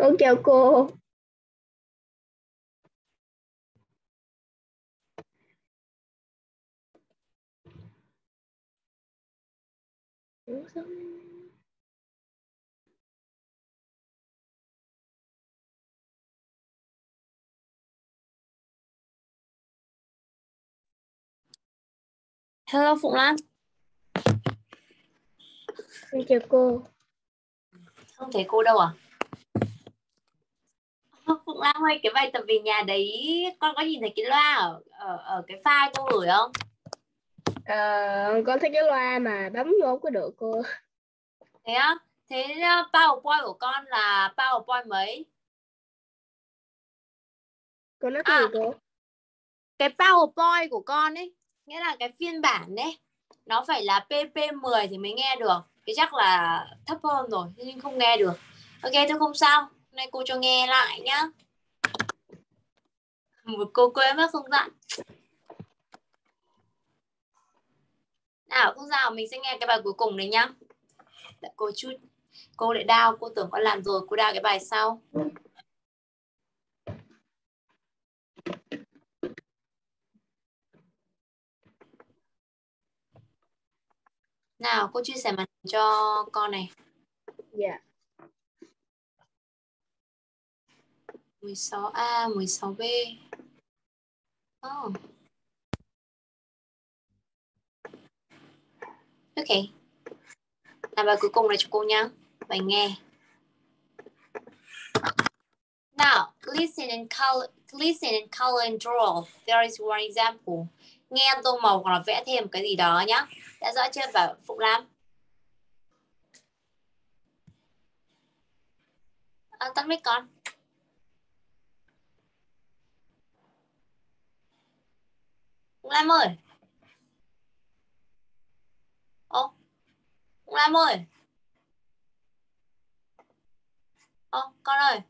Con chào cô. Hello Phụng Lan. Con chào cô. Không thấy cô đâu à? Phụng Lan ơi, cái bài tập về nhà đấy con có nhìn thấy cái loa ở ở, ở cái file cô gửi không? Ờ, con thấy cái loa mà bấm vô có được cô. Thế á? Thế uh, PowerPoint của con là PowerPoint mấy? Cô nói cái À. gì cô? Cái PowerPoint của con ấy, nghĩa là cái phiên bản đấy, nó phải là PP10 thì mới nghe được. Cái chắc là thấp hơn rồi, nhưng không nghe được. Ok, thôi không sao. Nay cô cho nghe lại nhá. Một cô quên mất không dặn. Nào, không sao, mình sẽ nghe cái bài cuối cùng đấy nhá. Đợi cô chút. Cô lại đau cô tưởng con làm rồi, cô đau cái bài sau. Nào, cô chia sẻ màn hình cho con này. Dạ. 16A, 16B. Oh. Ok. Làm bài cuối cùng này cho cô nhá. Bài nghe. Now, listen and color, listen and color and draw. There is one example. Nghe tô màu hoặc là vẽ thêm cái gì đó nhá. Đã rõ chưa và Phụng Lam? À, tắt mic con. Phụng Lam ơi. Ô. Phụng Lam ơi. Ô, con ơi.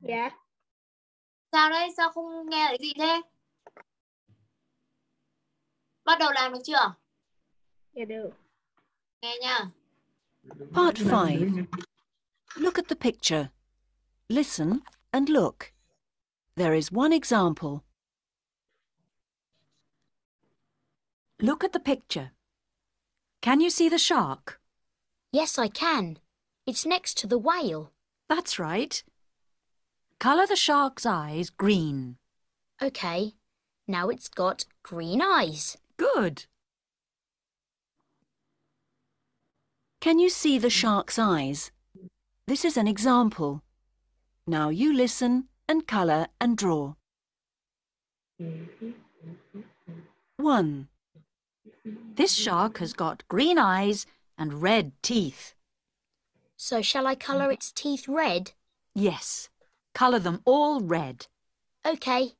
Dạ. Sao đấy? Sao không nghe thấy gì thế? Bắt đầu làm được chưa? Dạ được. Nghe nha. Part 5. Look at the picture. Listen and look. There is one example. Look at the picture. Can you see the shark? Yes, I can. It's next to the whale. That's right. Colour the shark's eyes green. OK. Now it's got green eyes. Good. Can you see the shark's eyes? This is an example. Now you listen and colour and draw. 1. This shark has got green eyes and red teeth. So shall I colour its teeth red? Yes. Colour them all red. OK.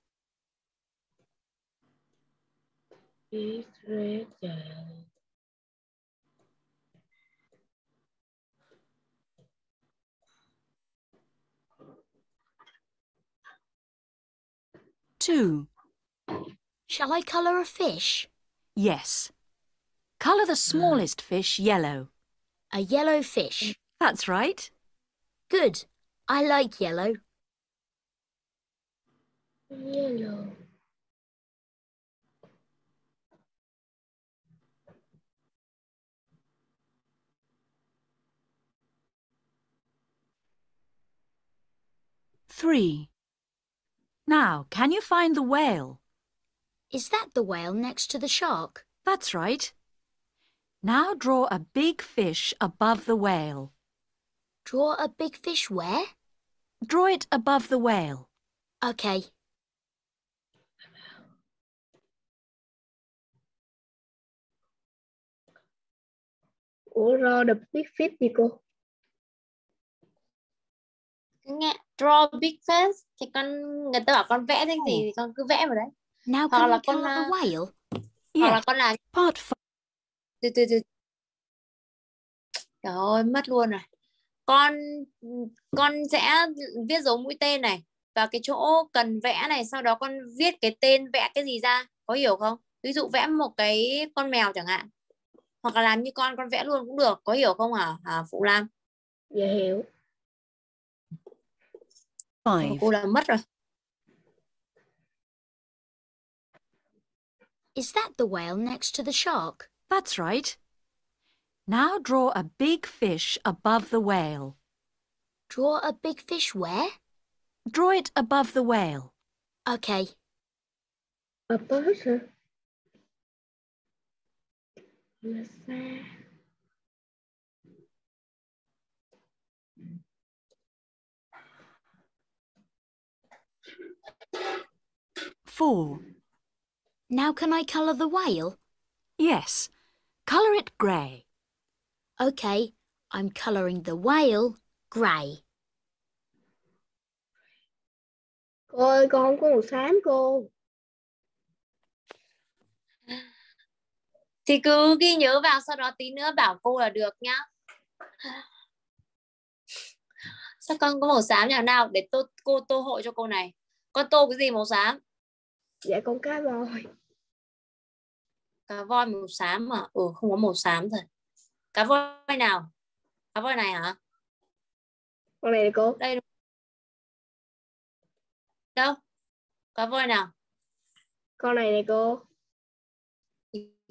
Two. Shall I colour a fish? Yes. Colour the smallest fish yellow. A yellow fish. That's right. Good. I like yellow. Yellow. Three. Now, can you find the whale? Is that the whale next to the shark? That's right. Now draw a big fish above the whale. Draw a big fish where? Draw it above the whale. OK. Ủa ro the big fish gì cô? Cứ nghe draw big face thì con người ta bảo con vẽ cái gì thì con cứ vẽ vào đấy. Now Hoặc là con, colour the à, whale? Hoặc là con làm Part 5. từ từ từ. Trời ơi, mất luôn rồi. Con con sẽ viết dấu mũi tên này và cái chỗ cần vẽ này sau đó con viết cái tên vẽ cái gì ra, có hiểu không? Ví dụ vẽ một cái con mèo chẳng hạn. hoặc là làm như con con vẽ luôn cũng được có hiểu không hả à, Phụ Lam Dạ hiểu. Ờ, Five. cô làm Is that the whale next to the shark? That's right. Now draw a big fish above the whale. Draw a big fish where? Draw it above the whale. Okay. Above hả? Four. Now can I colour the whale? Yes. Colour it grey. Okay, I'm colouring the whale grey. Cô ơi, con không có màu xám cô. thì cứ ghi nhớ vào sau đó tí nữa bảo cô là được nhá sao con có màu xám nào nào để tô cô tô hộ cho cô này con tô cái gì màu xám Dạ con cá voi. cá voi màu xám mà ừ không có màu xám thật cá voi nào? Cá voi này hả? Con này cô. đây đâu? Cá voi nào? Con này nè cô.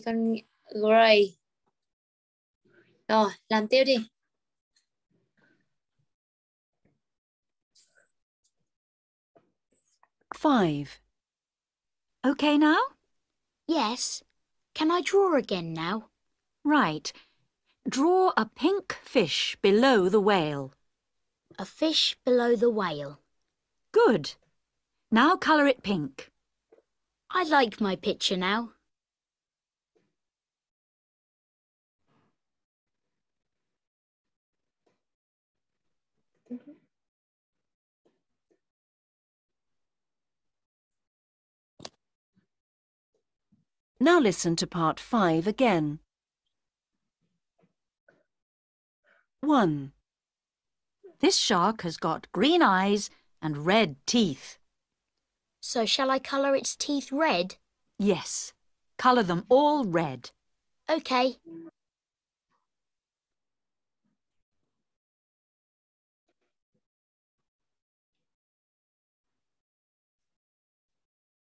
con gray. Rồi làm tiếp đi. Five. OK now? Yes. Can I draw again now? Right. Draw a pink fish below the whale. A fish below the whale. Good. Now colour it pink. I like my picture now. Now listen to part five again. One. This shark has got green eyes and red teeth. So shall I colour its teeth red? Yes. Colour them all red. Okay.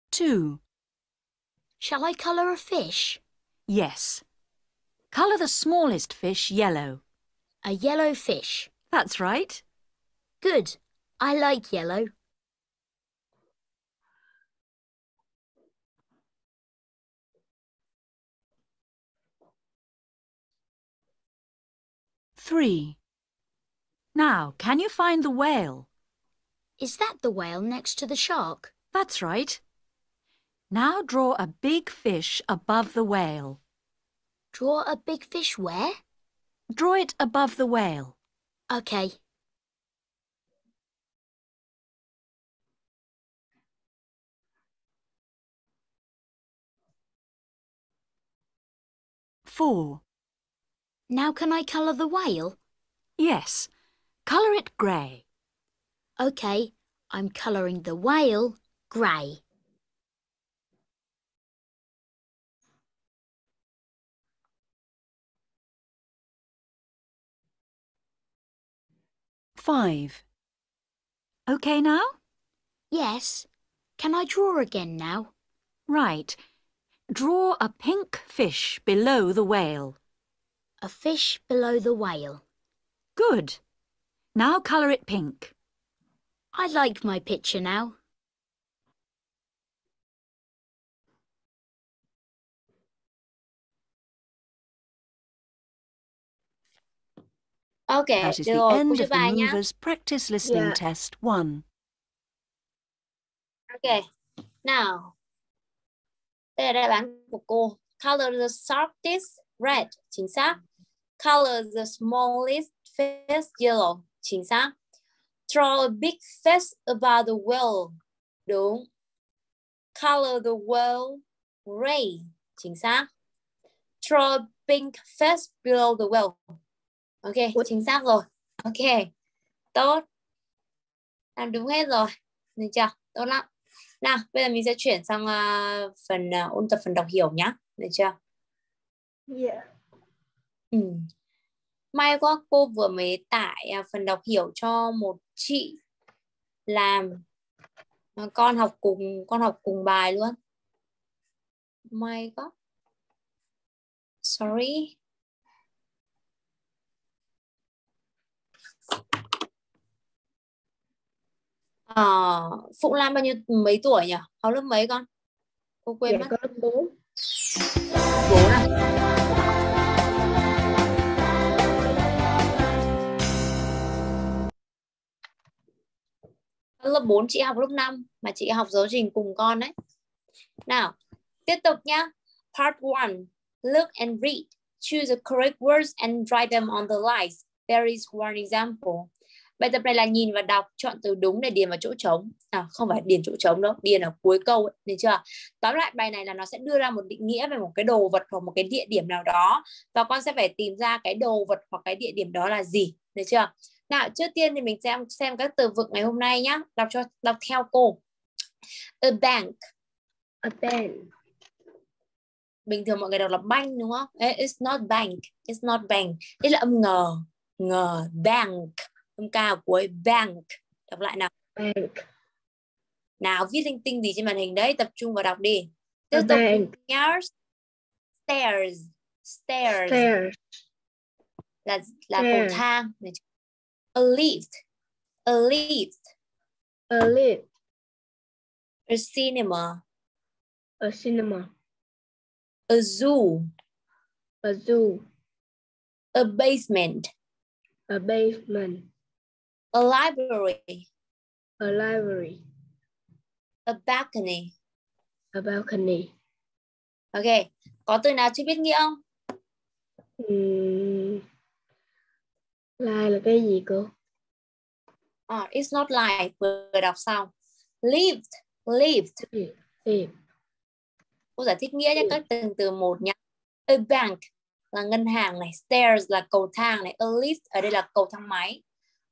Two. Shall I colour a fish? Yes. Colour the smallest fish yellow. A yellow fish. That's right. Good. I like yellow. Three. Now, can you find the whale? Is that the whale next to the shark? That's right. Now draw a big fish above the whale. Draw a big fish where? Draw it above the whale. Okay. Four. Now can I colour the whale? Yes. Colour it grey. Okay, I'm colouring the whale grey. Five. OK now? Yes. Can I draw again now? Right. Draw a pink fish below the whale. A fish below the whale. Good. Now colour it pink. I like my picture now. Ok That is the end of the Movers Practice Listening Yeah. Test 1. ok now đây là án của cô color the softest red chính xác color the smallest fish yellow chính xác Draw a big face above the whale đúng color the whale gray chính xác Draw a pink face below the whale ok chính xác rồi ok tốt làm đúng hết rồi được chưa tốt lắm nào bây giờ mình sẽ chuyển sang à, phần à, ôn tập phần đọc hiểu nhá được chưa Dạ. Ừ. May quá cô vừa mới tải à, phần đọc hiểu cho một chị làm Mà con học cùng con học cùng bài luôn. May quá. Sorry. À, Phụng Lam bao nhiêu mấy tuổi nhỉ? Học lớp mấy con? Cô quên Dạ mất. có lớp 4. Bốn à? Lớp 4 chị học lớp 5 mà chị học giáo trình cùng con đấy. Nào, tiếp tục nhá. Part 1. Look and read. Choose the correct words and write them on the lines. There is one example. Bài tập này là nhìn và đọc, chọn từ đúng để điền vào chỗ trống. À, không phải điền chỗ trống đâu, điền ở cuối câu, được chưa? Tóm lại bài này là nó sẽ đưa ra một định nghĩa về một cái đồ vật hoặc một cái địa điểm nào đó và con sẽ phải tìm ra cái đồ vật hoặc cái địa điểm đó là gì, được chưa? Nào, trước tiên thì mình xem xem các từ vựng ngày hôm nay nhá. Đọc cho đọc theo cô. A bank, A pen. bình thường mọi người đọc là banh đúng không? It's not bank, it's not bank. Đây là âm ngờ, ngờ, bank, âm cao cuối bank. Đọc lại nào. Bank. Nào viết linh tinh gì trên màn hình đấy, tập trung vào đọc đi. Tiếp tục. Stairs, stairs Stairs. là là cầu thang. A lift, a lift, A lift. a cinema, A cinema. a zoo, A zoo. a basement, A basement. A library, A library. a balcony. A balcony. Ok, có từ nào chưa biết nghĩa không? Uhm. Line là cái gì cô? À, it's not like vừa đọc xong. Lift, lift. Lift. Cô giải thích nghĩa cho các từng từ một nhé. A bank là ngân hàng này, stairs là cầu thang này, a lift ở đây là cầu thang máy.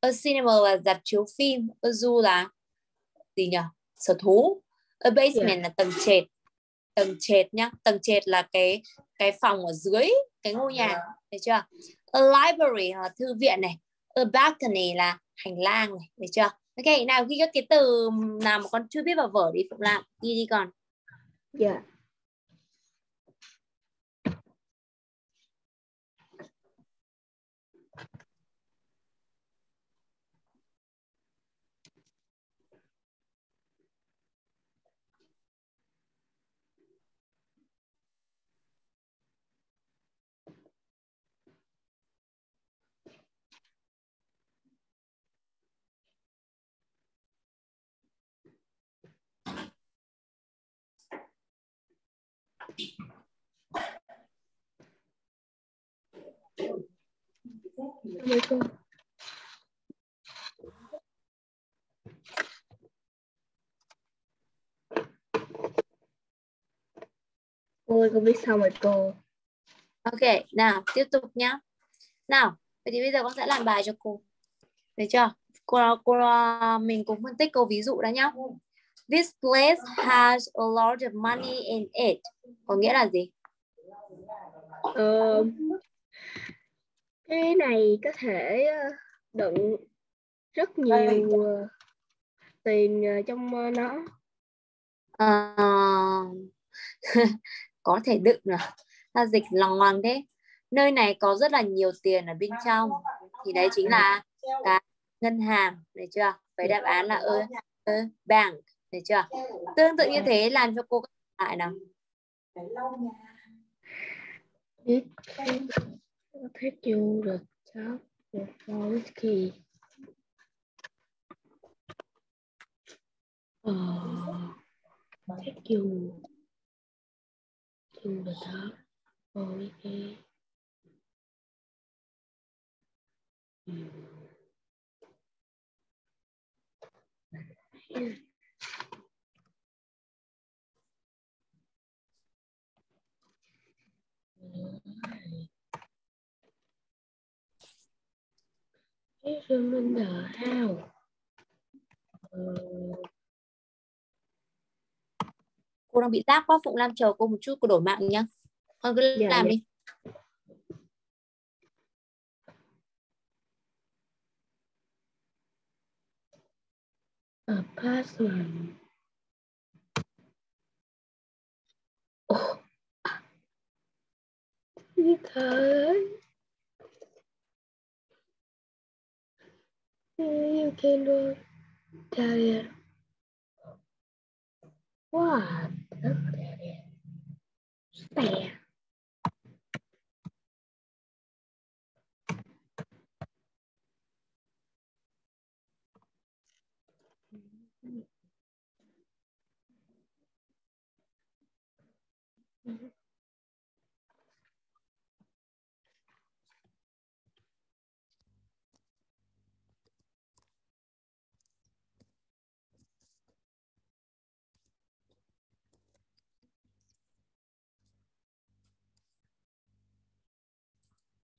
A cinema là dạp chiếu phim, a zoo là gì nhỉ? Sở thú. A basement Yeah. là tầng trệt. Tầng trệt nhá, tầng trệt là cái cái phòng ở dưới cái ngôi nhà, thấy chưa? A library là thư viện này, a balcony là hành lang này, thấy chưa? Ok, nào ghi các cái từ nào mà con chưa biết vào vở đi Phụng làm. ghi đi con. Dạ. Ôi, con biết xong rồi cô. Ok, nào tiếp tục nhá. Nào, vậy thì bây giờ con sẽ làm bài cho cô. Được chưa? Cô, cô mình cùng phân tích câu ví dụ đã nhá. This place has a lot of money in it. Có nghĩa là gì? Ờ, cái này có thể ờ, đựng rất nhiều tiền ờ, trong ờ, nó. Ờ, có thể đựng à? Ta dịch lòng hoàng thế. Nơi này có rất là nhiều tiền ở bên trong. Thì đấy chính là cái ngân hàng, được chưa? Vậy đáp án là a bank, được chưa? Tương tự như thế làm cho cô lại nào. Biết có thể chịu được sao được whisky. Ờ, thích chịu chịu được sao whisky. Ừ. He's in the house. Cô đang bị tác quá Phụng Lam chờ cô một chút cô đổi mạng nhá. Con cứ dạ, làm dạ. đi. A password. Oh. Thế thế. You can do tell you. What? Spare.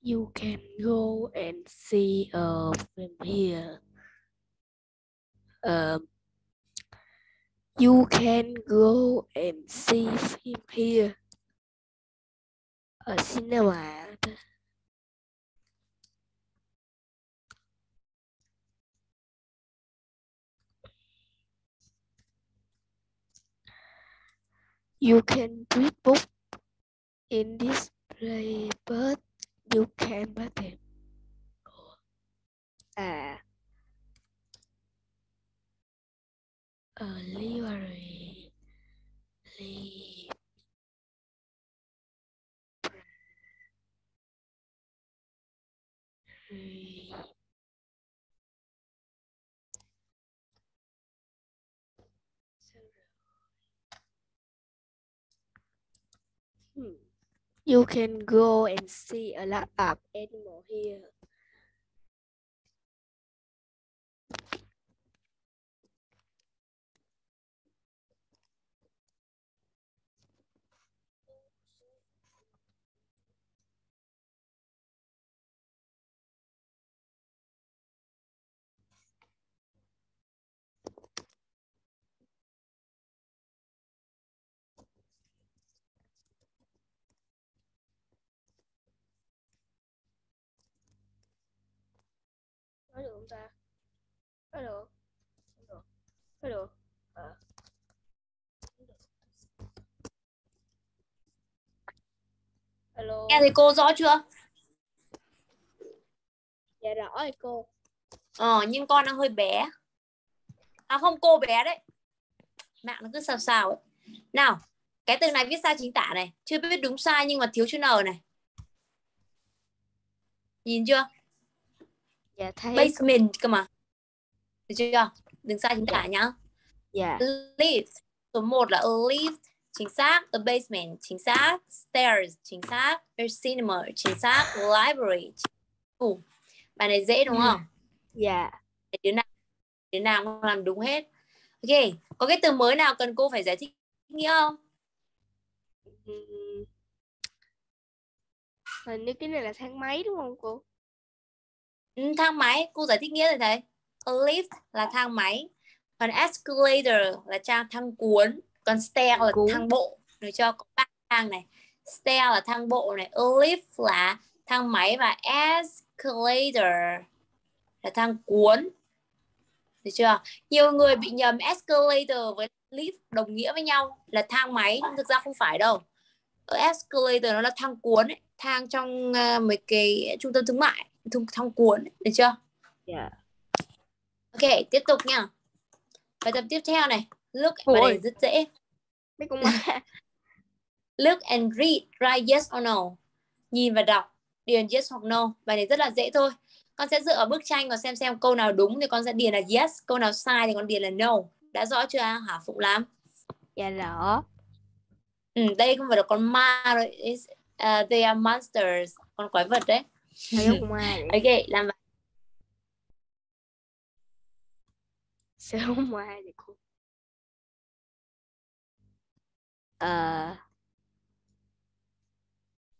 You can go and see a film here. Um, you can go and see film here. Ở cinema. You can read book in this place, but you can buy them. À. A library. Li- You can go and see a lot of animal here. Được. À. Hello. nghe thấy cô rõ chưa Dạ rõ rồi cô. ờ nhưng con đang hơi bé à không cô bé đấy mạng nó cứ sao sao ấy nào cái từ này viết sai chính tả này chưa biết đúng sai nhưng mà thiếu chữ n này nhìn chưa Dạ thấy. basement cơ mà được chưa đừng sai chính tả nhá. Dạ. lift. Số 1 là a lift chính xác. A basement chính xác. Stairs chính xác. A cinema chính xác. Library. Ủ, bài này dễ đúng không? Dạ. đứa nào đứa nào cũng làm đúng hết. Ok có cái từ mới nào cần cô phải giải thích nghĩa không. Hình như cái này là thang máy đúng không cô? ừ, thang máy. Cô giải thích nghĩa rồi thầy lift là thang máy. Còn escalator là trang thang cuốn. Còn stair là Cuốn. thang bộ. Được cho có ba thang này. Stair là thang bộ này. A lift là thang máy và escalator là thang cuốn. Được chưa? Nhiều người bị nhầm escalator với lift đồng nghĩa với nhau là thang máy nhưng thực ra không phải đâu. Escalator nó là thang cuốn ấy, thang trong uh, mấy cái trung tâm thương mại thang, thang cuốn ấy, được chưa? Dạ. Ok tiếp tục nha. Bài tập tiếp theo này. Look bài Ôi. này rất dễ. Mấy con ma. look and read write yes or no. Nhìn và đọc điền yes hoặc no. Bài này rất là dễ thôi. Con sẽ dựa ở bức tranh và xem xem câu nào đúng thì con sẽ điền là yes câu nào sai thì con điền là no. Đã rõ chưa hả phụng lam? Dạ rõ. ừ, đây không phải là con ma rồi. It's, uh, they are monsters. Con quái vật đấy. Vậy? ok làm bài Sao không ma vậy cô? Uh,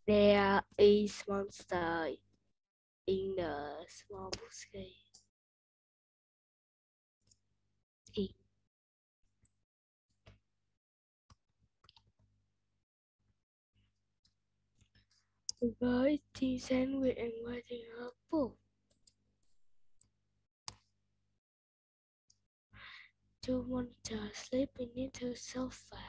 there is monster in the small bushes. In The girl is eating sandwich and writing her book. Two monsters sleeping into sofa.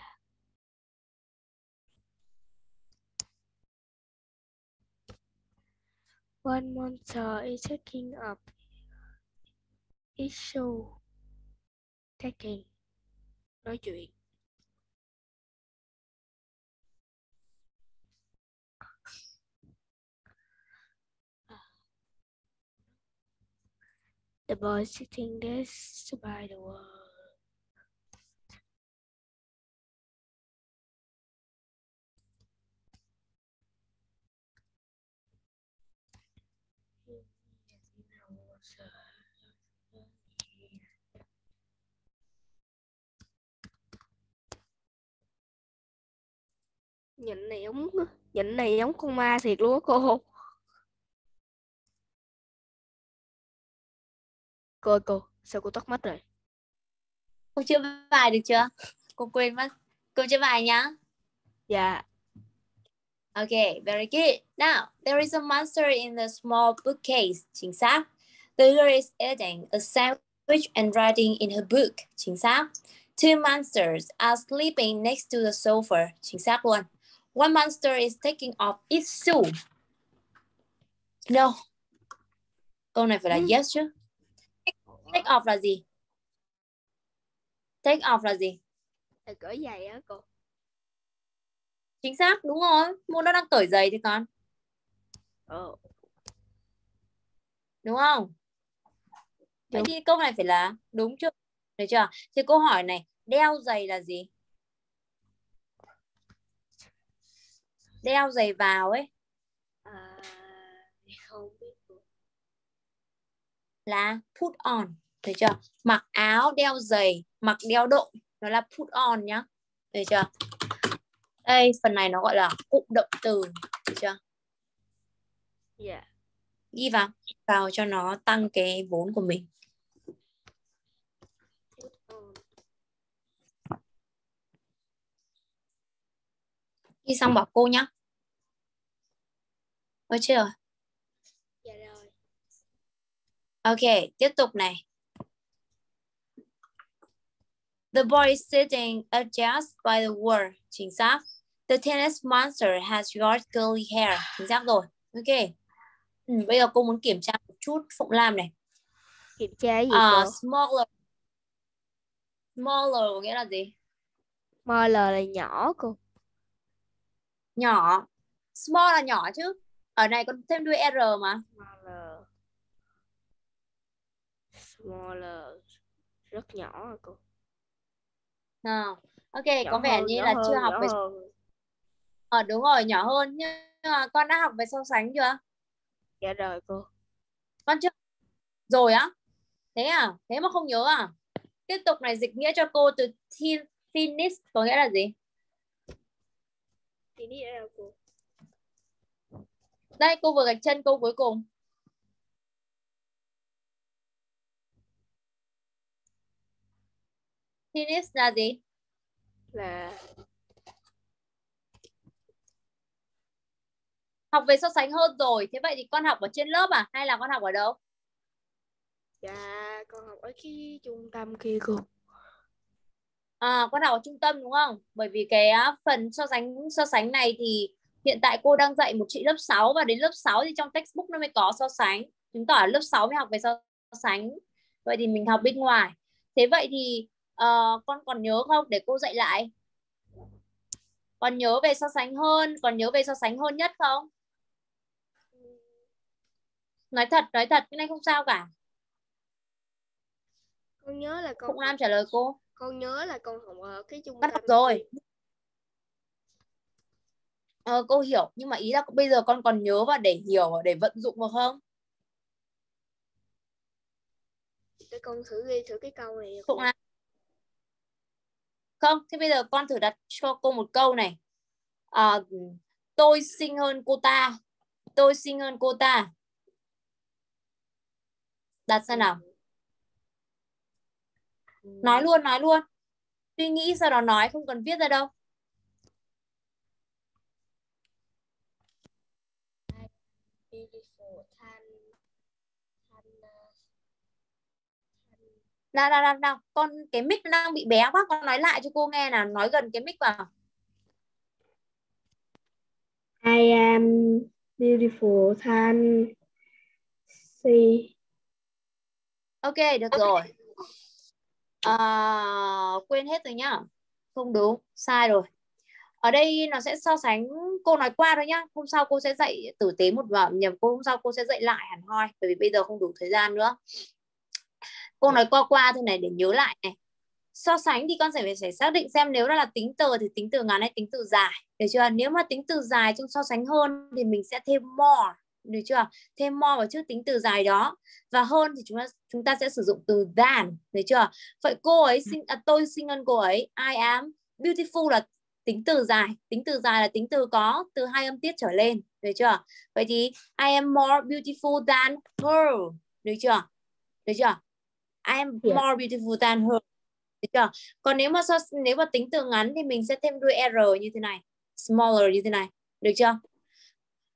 One monster is taking up show. Taking. Nói chuyện. The boy sitting there by the wall. Nhìn này giống nhìn này giống con ma thiệt luôn á cô. Cô ơi cô, sao cô tắt mắt rồi? Cô chưa bài được chưa? Cô quên mất. Cô chưa bài nhá. Dạ. Okay, very good. Now, there is a monster in the small bookcase. Chính xác. The girl is eating a sandwich and writing in her book. Chính xác. Two monsters are sleeping next to the sofa. Chính xác luôn. One monster is taking off its shoe. No. Câu này phải là Ừ. yes chứ. Take off là gì? Take off là gì? Là cởi giày á cô. Chính xác, đúng rồi. Môn nó đang cởi giày thì con. Ờ. đúng không? Vậy thì câu này phải là đúng chưa? Được chưa? Thì câu hỏi này, đeo giày là gì? Đeo giày vào ấy À, không biết là put on, được chưa? Mặc áo, đeo giày, mặc đeo đội, nó là put on nhá. Được chưa? Đây, phần này nó gọi là cụm động từ, được chưa? Dạ. Ghi vào, vào cho nó tăng cái vốn của mình. put on. Ghi xong bảo cô nhá. Được chưa? Dạ rồi. Ok, tiếp tục này. The boy is sitting adjust by the wall. Chính xác. The tennis monster has short curly hair. Chính xác rồi. Ok. Ừ, bây giờ cô muốn kiểm tra một chút Phụng Lam này. Kiểm tra gì À, cô? smaller. Smaller có nghĩa là gì? Smaller là nhỏ cô. Nhỏ. Small là nhỏ chứ. Ở này còn thêm đuôi R mà. Smaller. Smaller. Rất nhỏ à cô. À, ok, Nhỏ có vẻ hơn, như là hơn, chưa học về hơn. Ờ đúng rồi, nhỏ hơn nhưng mà con đã học về so sánh chưa? Dạ rồi cô. Con chưa? Rồi á? Thế à? Thế mà không nhớ à? Tiếp tục này dịch nghĩa cho cô từ thin, thinnest có nghĩa là gì? Đi đâu cô? Đây cô vừa gạch chân câu cuối cùng. Thinnest là gì? Là Học về so sánh hơn rồi. Thế vậy thì con học ở trên lớp à? Hay là con học ở đâu? dạ con học ở cái trung tâm kia cô. À, con học ở trung tâm đúng không? Bởi vì cái á, phần so sánh so sánh này thì hiện tại cô đang dạy một chị lớp 6 và đến lớp 6 thì trong textbook nó mới có so sánh. Chứng tỏ lớp 6 mới học về so sánh. Vậy thì mình học bên ngoài. Thế vậy thì ờ, con còn nhớ không? Để cô dạy lại. Còn nhớ về so sánh hơn, còn nhớ về so sánh hơn nhất không? Nói thật, nói thật, cái này không sao cả. Con nhớ là con Phụng Lam trả lời cô. con nhớ là con học ở cái trung tâm học rồi. Ờ, cô hiểu nhưng mà ý là bây giờ con còn nhớ và để hiểu và để vận dụng được không? Để con thử ghi thử cái câu này. Phụng Lam. Không, thế bây giờ con thử đặt cho cô một câu này. À, tôi xinh hơn cô ta. Tôi xinh hơn cô ta. Đặt xem nào. Nói luôn, nói luôn. Suy nghĩ sau đó nói, không cần viết ra đâu. beautiful thanh thanh uh, thanh nào nào nào nào con cái mic đang bị bé quá con nói lại cho cô nghe nào nói gần cái mic vào. I am beautiful than sea. ok được rồi. À, quên hết rồi nhá. Không đúng sai rồi. Ở đây nó sẽ so sánh cô nói qua thôi nhá. Hôm sau cô sẽ dạy tử tế một vở nhầm cô hôm sau cô sẽ dạy lại hẳn hoi bởi vì bây giờ không đủ thời gian nữa cô nói qua qua thôi này để nhớ lại này. So sánh thì con sẽ phải, phải xác định xem nếu là tính từ thì tính từ ngắn hay tính từ dài được chưa? Nếu mà tính từ dài trong so sánh hơn thì mình sẽ thêm more được chưa? Thêm more vào trước tính từ dài đó. Và hơn thì chúng ta chúng ta sẽ sử dụng từ than được chưa? Vậy cô ấy sinh à, tôi sinh hơn cô ấy I am beautiful là tính từ dài. Tính từ dài là tính từ có từ hai âm tiết trở lên được chưa? Vậy thì I am more beautiful than her được chưa? Được chưa I am Yeah. more beautiful than her. Được chưa? Còn nếu mà so nếu mà tính từ ngắn thì mình sẽ thêm đuôi r như thế này. Smaller như thế này. Được chưa?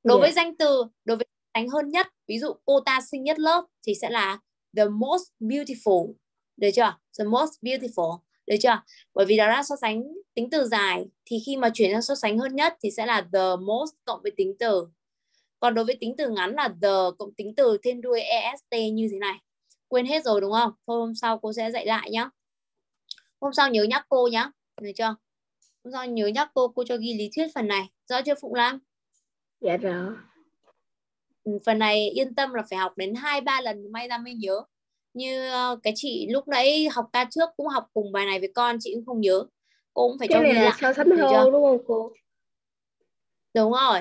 Đối với Yeah. danh từ đối với sánh hơn nhất ví dụ cô ta xinh nhất lớp thì sẽ là the most beautiful. Được chưa? The most beautiful. Được chưa? Bởi vì đó là so sánh tính từ dài. Thì khi mà chuyển sang so sánh hơn nhất thì sẽ là the most cộng với tính từ. Còn đối với tính từ ngắn là the cộng tính từ thêm đuôi est như thế này quên hết rồi đúng không? Thôi hôm sau cô sẽ dạy lại nhá. Hôm sau nhớ nhắc cô nhá. Được chưa? Hôm sau nhớ nhắc cô cô cho ghi lý thuyết phần này. Rõ chưa phụng lam? Dạ rõ. Ừ, phần này yên tâm là phải học đến hai ba lần may ra mới nhớ. Như ờ, cái chị lúc nãy học ca trước cũng học cùng bài này với con chị cũng không nhớ. Cô cũng phải Cái cho này là so sánh hơn đúng không cô? đúng rồi.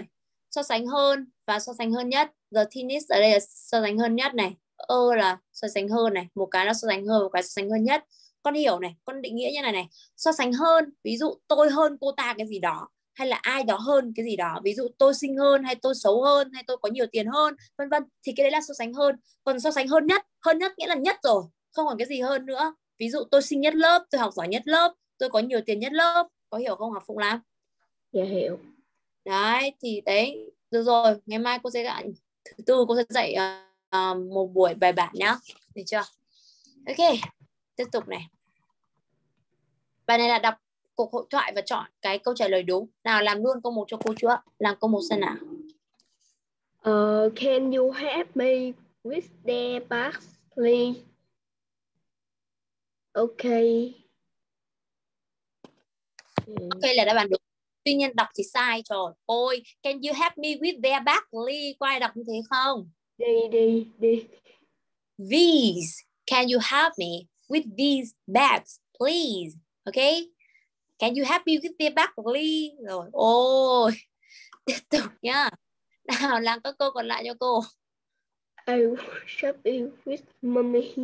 So sánh hơn và so sánh hơn nhất. The thinnest ở đây là so sánh hơn nhất này ơ là so sánh hơn này một cái là so sánh hơn một cái so sánh hơn nhất. Con hiểu này con định nghĩa như này này so sánh hơn ví dụ tôi hơn cô ta cái gì đó hay là ai đó hơn cái gì đó ví dụ tôi xinh hơn hay tôi xấu hơn hay tôi có nhiều tiền hơn vân vân thì cái đấy là so sánh hơn. Còn so sánh hơn nhất hơn nhất nghĩa là nhất rồi không còn cái gì hơn nữa. Ví dụ tôi xinh nhất lớp tôi học giỏi nhất lớp tôi có nhiều tiền nhất lớp có hiểu không học phụng lam? Dạ hiểu. đấy thì đấy được rồi ngày mai cô sẽ dạy thứ tư cô sẽ dạy ờ, một buổi bài bản nhá. Được chưa? Ok tiếp tục này. Bài này là đọc cuộc hội thoại và chọn cái câu trả lời đúng. Nào làm luôn câu một cho cô chưa? Làm câu một xem nào. Uh, can you help me with the parsley? Okay. Ừ. ok là đáp án đúng. Tuy nhiên đọc thì sai rồi ôi can you help me with their barley có ai đọc như thế không Đi đi đi. these. Can you help me with these bags please? Okay can you help me with the barley rồi ôi. Tiếp tục nhá. Nào làm các câu còn lại cho cô. I will shopping with mommy.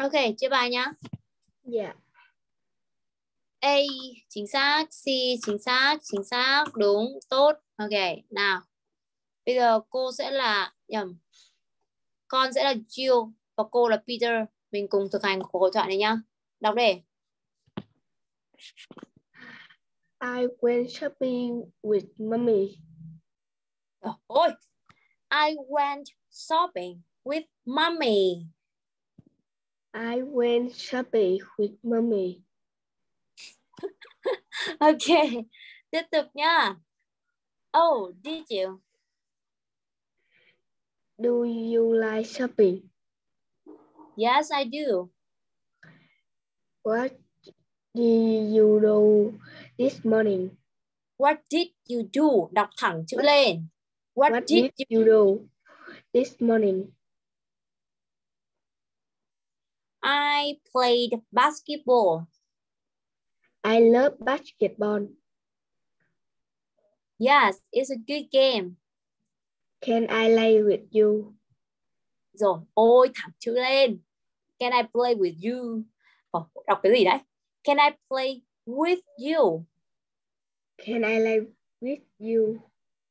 Ok chia bài nhá Dạ. A chính xác C chính xác chính xác đúng tốt ok nào bây giờ cô sẽ là nhầm con sẽ là Jill và cô là Peter Mình cùng thực hành cuộc hội thoại này nhá. Đọc đi. I went shopping with mommy. Rồi, Ôi. I went shopping with mommy. I went shopping with mommy. Ok. Tiếp tục nha. Oh, did you? Do you like shopping? Yes, I do. What did you do this morning? What did you do? Đọc thẳng chữ lên. What, What did, did you you do this morning? I played basketball. I love basketball. Yes, it's a good game. Can I play with you? Rồi, ôi thẳng chữ lên. Can I play with you? Ồ, đọc cái gì đấy? Can I play with you? Can I play with you?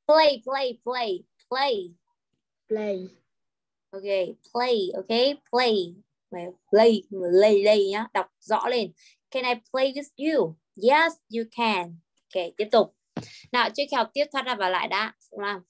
Play, play, play, play. Play. Ok, play, ok, play. Mày play, play, play nhá. Đọc rõ lên. Can I play with you? Yes, you can. Ok, tiếp tục. Nào, chiếc học tiếp thoát ra và lại đã. Làm.